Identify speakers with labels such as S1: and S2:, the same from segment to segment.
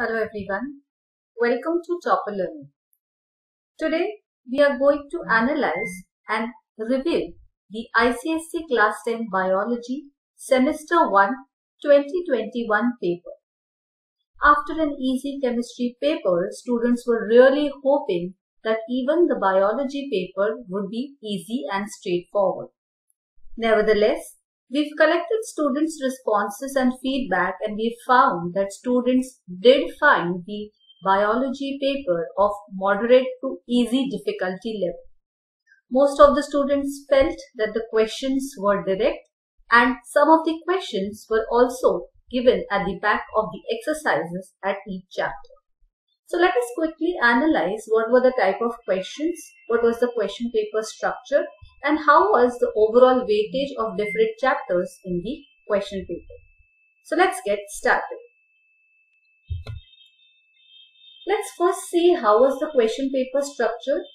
S1: Hello everyone. Welcome to Topper Learning. Today we are going to analyze and review the ICSE Class 10 Biology Semester 1 2021 paper. After an easy chemistry paper, students were really hoping that even the biology paper would be easy and straightforward. Nevertheless, We've collected students' responses and feedback and we found that students did find the biology paper of moderate to easy difficulty level. Most of the students felt that the questions were direct and some of the questions were also given at the back of the exercises at each chapter. So let us quickly analyze what were the type of questions, what was the question paper structure and how was the overall weightage of different chapters in the question paper. So let's get started. Let's first see how was the question paper structured.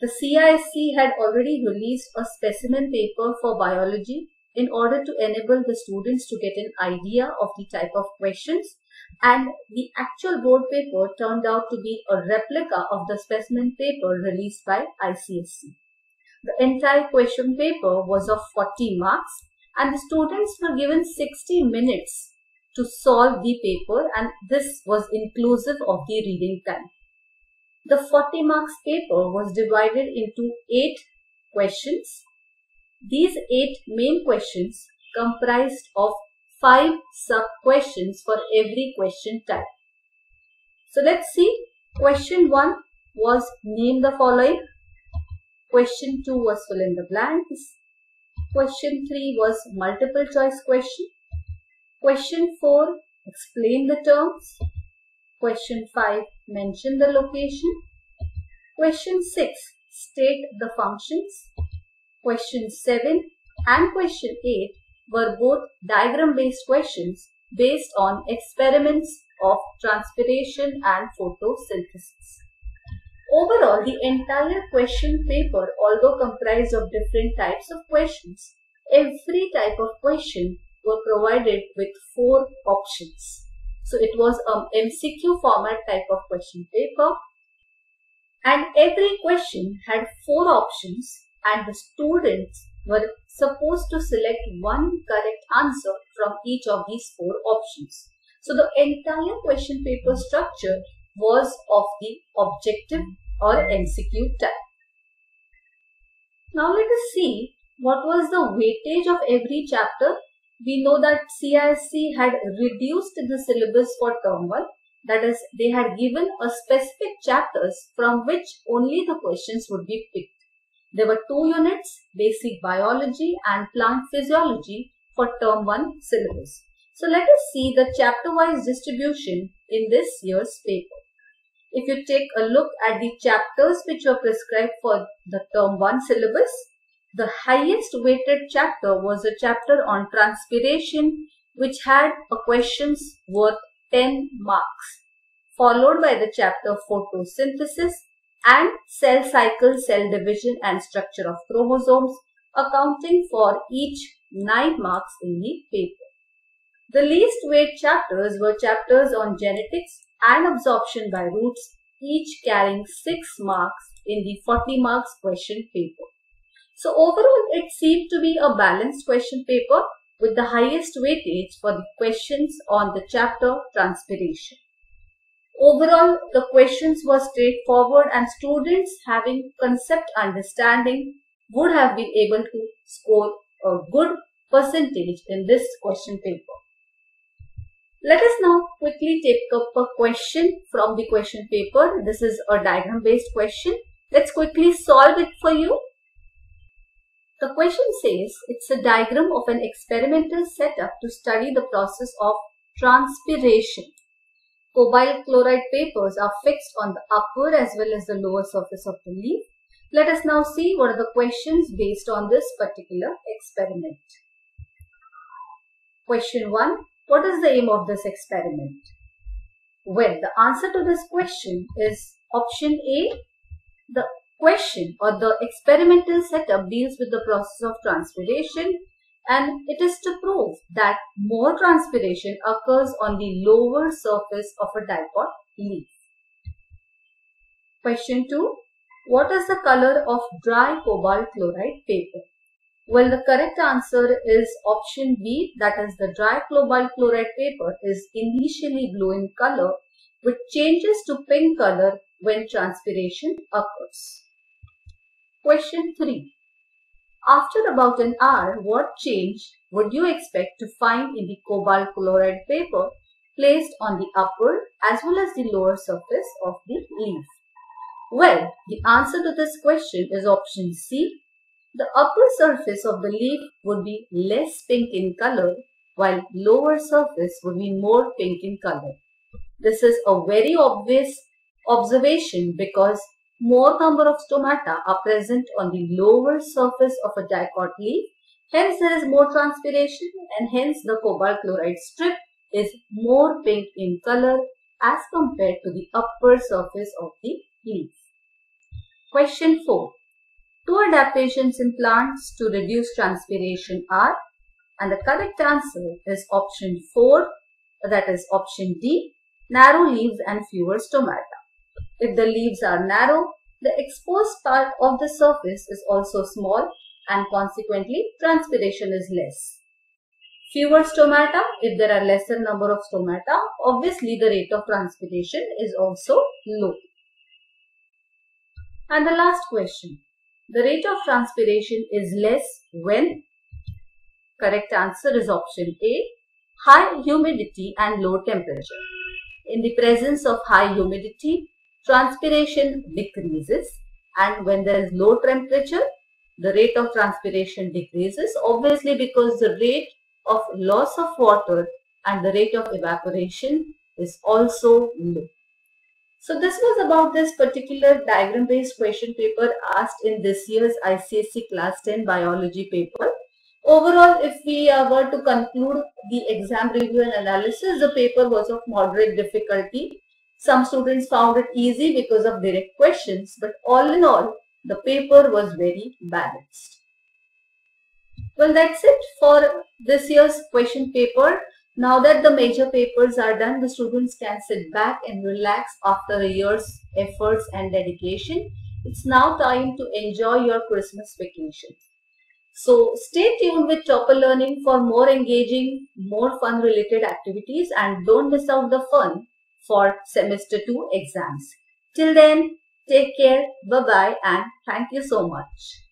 S1: The CISCE had already released a specimen paper for biology in order to enable the students to get an idea of the type of questions and the actual board paper turned out to be a replica of the specimen paper released by ICSE. The entire question paper was of 40 marks and the students were given 60 minutes to solve the paper and this was inclusive of the reading time. The 40 marks paper was divided into 8 questions. These 8 main questions comprised of 5 sub questions for every question type. So let's see. Question 1 was name the following Question 2 was fill in the blanks. Question 3 was multiple choice question. Question 4 explain the terms. Question 5 mention the location. Question 6 state the functions. Question 7 and question 8 were both diagram based questions based on experiments of transpiration and photosynthesis. Overall, the entire question paper, although comprised of different types of questions, every type of question were provided with four options. So it was a MCQ format type of question paper and every question had four options and the students were supposed to select one correct answer from each of these four options. So the entire question paper structure was of the objective or MCQ type. Now let us see what was the weightage of every chapter. We know that CISCE had reduced the syllabus for term 1 that is they had given a specific chapters from which only the questions would be picked. There were two units, basic biology and plant physiology for term 1 syllabus. So let us see the chapter wise distribution in this year's paper. If you take a look at the chapters which were prescribed for the term 1 syllabus, the highest weighted chapter was a chapter on transpiration which had a questions worth 10 marks, followed by the chapter photosynthesis and cell cycle, cell division and structure of chromosomes accounting for each 9 marks in the paper. The least weight chapters were chapters on genetics and absorption by roots, each carrying 6 marks in the 40 marks question paper. So overall, it seemed to be a balanced question paper with the highest weightage for the questions on the chapter transpiration. Overall, the questions were straightforward and students having concept understanding would have been able to score a good percentage in this question paper. Let us now quickly take up a question from the question paper. This is a diagram based question. Let's quickly solve it for you. The question says it's a diagram of an experimental setup to study the process of transpiration. Cobalt chloride papers are fixed on the upper as well as the lower surface of the leaf. Let us now see what are the questions based on this particular experiment. Question 1. What is the aim of this experiment? Well, the answer to this question is option A. The question or the experimental setup deals with the process of transpiration and it is to prove that more transpiration occurs on the lower surface of a dicot leaf. Question 2. What is the color of dry cobalt chloride paper? Well, the correct answer is option B, that is the dry cobalt chloride paper is initially blue in color, which changes to pink color when transpiration occurs. Question 3. After about an hour, what change would you expect to find in the cobalt chloride paper placed on the upper as well as the lower surface of the leaf? Well, the answer to this question is option C. The upper surface of the leaf would be less pink in color while lower surface would be more pink in color. This is a very obvious observation because more number of stomata are present on the lower surface of a dicot leaf. Hence, there is more transpiration and hence the cobalt chloride strip is more pink in color as compared to the upper surface of the leaf. Question 4. Two adaptations in plants to reduce transpiration are and the correct answer is option 4 that is option D narrow leaves and fewer stomata. If the leaves are narrow, the exposed part of the surface is also small and consequently transpiration is less. Fewer stomata, if there are lesser number of stomata, obviously the rate of transpiration is also low. And the last question. The rate of transpiration is less when? Correct answer is option A. High humidity and low temperature. In the presence of high humidity, transpiration decreases and when there is low temperature, the rate of transpiration decreases obviously because the rate of loss of water and the rate of evaporation is also low. So this was about this particular diagram based question paper asked in this year's ICSE class 10 biology paper. Overall, if we uh, were to conclude the exam review and analysis, the paper was of moderate difficulty some students found it easy because of direct questions, but all in all, the paper was very balanced. Well, that's it for this year's question paper. Now that the major papers are done, the students can sit back and relax after a year's efforts and dedication. It's now time to enjoy your Christmas vacation. So stay tuned with Topper Learning for more engaging, more fun related activities and don't miss out the fun for semester 2 exams. Till then, take care, bye-bye and thank you so much.